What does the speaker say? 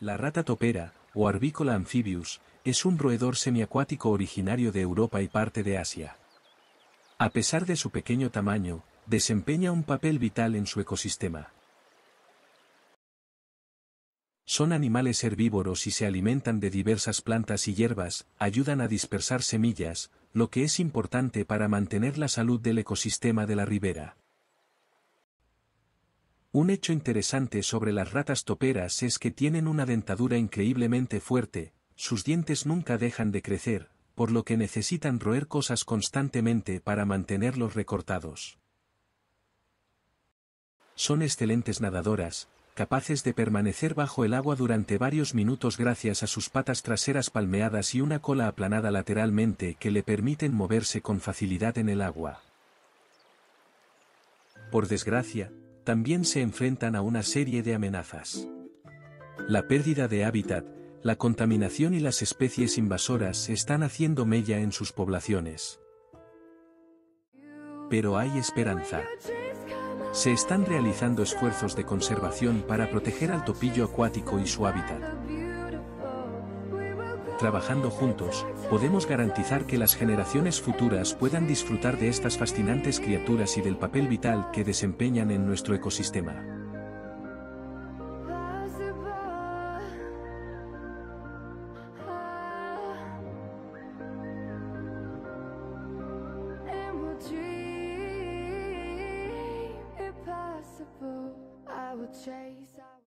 La rata topera, o Arbicola amphibius, es un roedor semiacuático originario de Europa y parte de Asia. A pesar de su pequeño tamaño, desempeña un papel vital en su ecosistema. Son animales herbívoros y se alimentan de diversas plantas y hierbas, ayudan a dispersar semillas, lo que es importante para mantener la salud del ecosistema de la ribera. Un hecho interesante sobre las ratas toperas es que tienen una dentadura increíblemente fuerte, sus dientes nunca dejan de crecer, por lo que necesitan roer cosas constantemente para mantenerlos recortados. Son excelentes nadadoras, capaces de permanecer bajo el agua durante varios minutos gracias a sus patas traseras palmeadas y una cola aplanada lateralmente que le permiten moverse con facilidad en el agua. Por desgracia, también se enfrentan a una serie de amenazas. La pérdida de hábitat, la contaminación y las especies invasoras están haciendo mella en sus poblaciones. Pero hay esperanza. Se están realizando esfuerzos de conservación para proteger al topillo acuático y su hábitat. Trabajando juntos, podemos garantizar que las generaciones futuras puedan disfrutar de estas fascinantes criaturas y del papel vital que desempeñan en nuestro ecosistema.